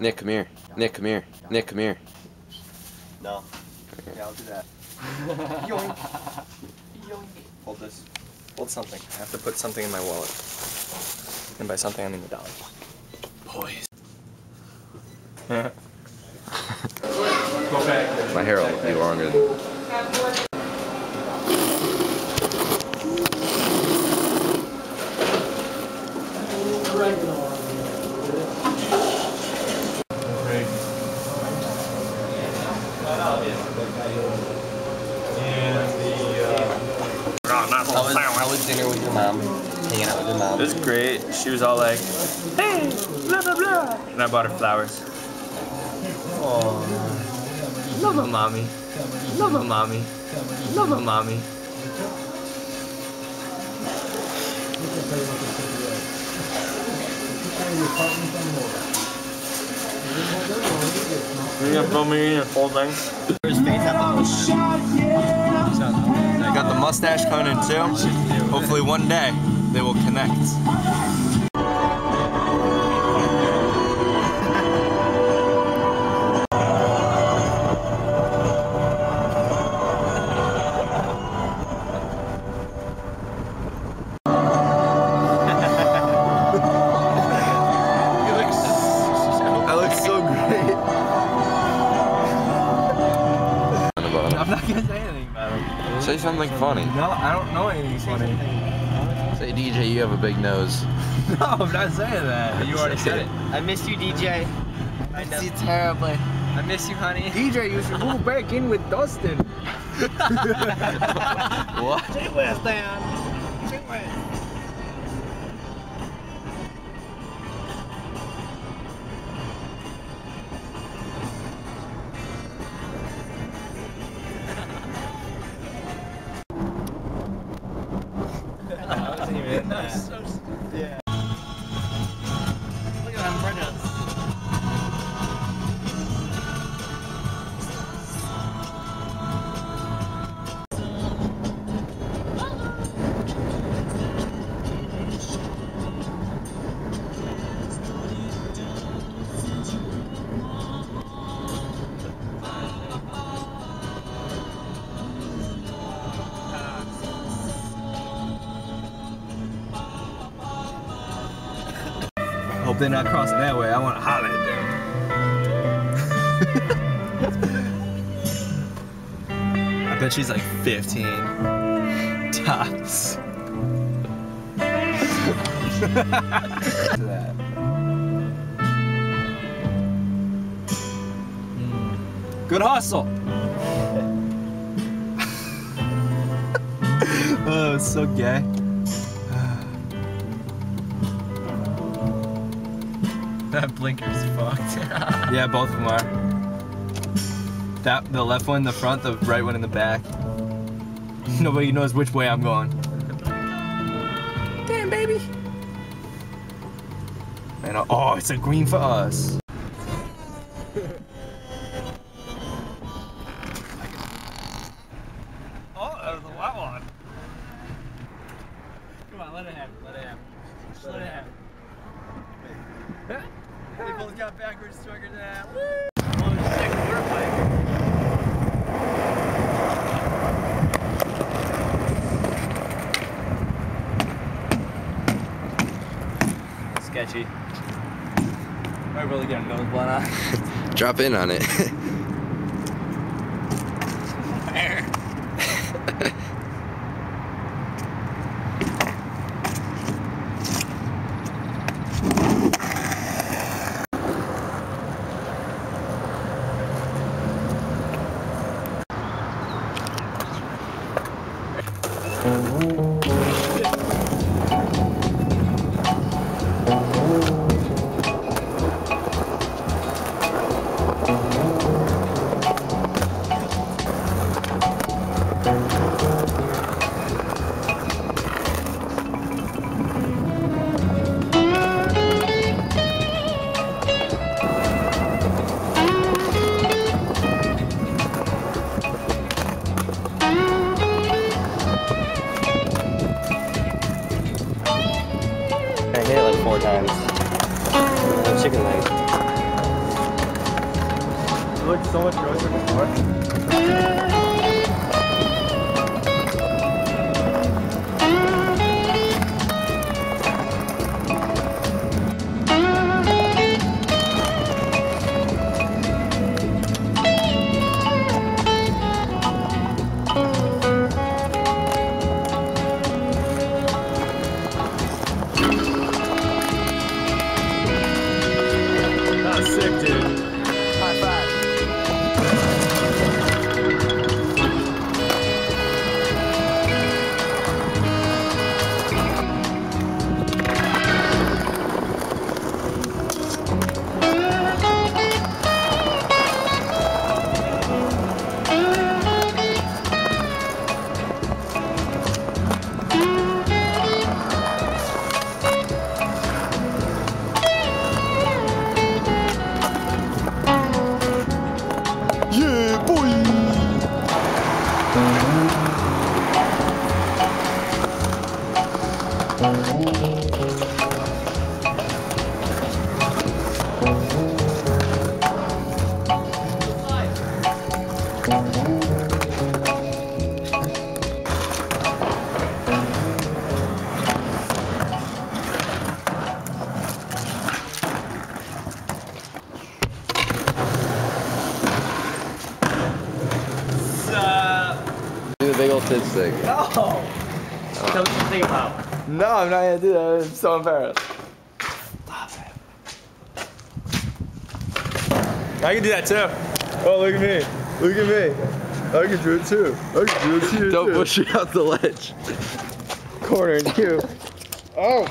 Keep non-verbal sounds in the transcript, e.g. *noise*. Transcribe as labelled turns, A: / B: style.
A: Nick, come here. Nick, come here. Nick, come here.
B: No. Yeah, I'll do that. *laughs* Yoink. Yoink. Hold this. Hold something. I have to put something in my wallet. And by something, I mean the dollar.
A: Boys. *laughs*
B: Go back.
A: My hair will be longer than.
B: How was, how was dinner with your mom? Hanging out with your mom?
C: It was great. She was all like, hey, blah, blah, blah. And I bought her flowers. Oh, love a mommy. Love a mommy. Love a mommy. You gonna film me in whole thing?
B: Got the mustache coming in too. Hopefully one day they will connect.
D: I'm not say anything about him.
A: Say something funny.
D: No, I don't know anything funny.
A: Say, DJ, you have a big nose. *laughs*
D: No, I'm not saying that. You already said it.
E: I miss you, DJ. I miss you
D: terribly.
E: I miss you, honey.
D: DJ, you should move back in with Dustin. *laughs* *laughs*
A: What?
E: Jay West down. Jay West. Yeah.
D: Hope they're not crossing that way. I want to holler at them. *laughs* I bet she's like 15. Tops. *laughs* Good hustle. *laughs* oh, so gay.
E: That blinker's fucked. *laughs*
D: Yeah, both of them are. That the left one in the front, the right one in the back. *laughs* Nobody knows which way I'm going. Damn, baby. And uh, oh, it's a green for us. *laughs*
E: oh, that was a white one. Come on, let it happen. Let it happen. Just let it happen. They both got backwards trucker now. Woo! Well, it's a second quarter pipe.
D: Sketchy. Might really get a nose blood on.
A: Drop in on it. *laughs*
D: Música four times. Uh, chicken legs. It looks so much nicer before.
A: Do the big old tit stick.
E: No! Tell me something about.
D: No, I'm not gonna do that. I'm so embarrassed. I can do that too. Oh, look at me. Look at me. I can do it too. I can do it too.
A: Don't push it out the ledge.
D: corner and you. Oh.